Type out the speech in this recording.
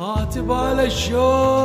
عاتب على الشوق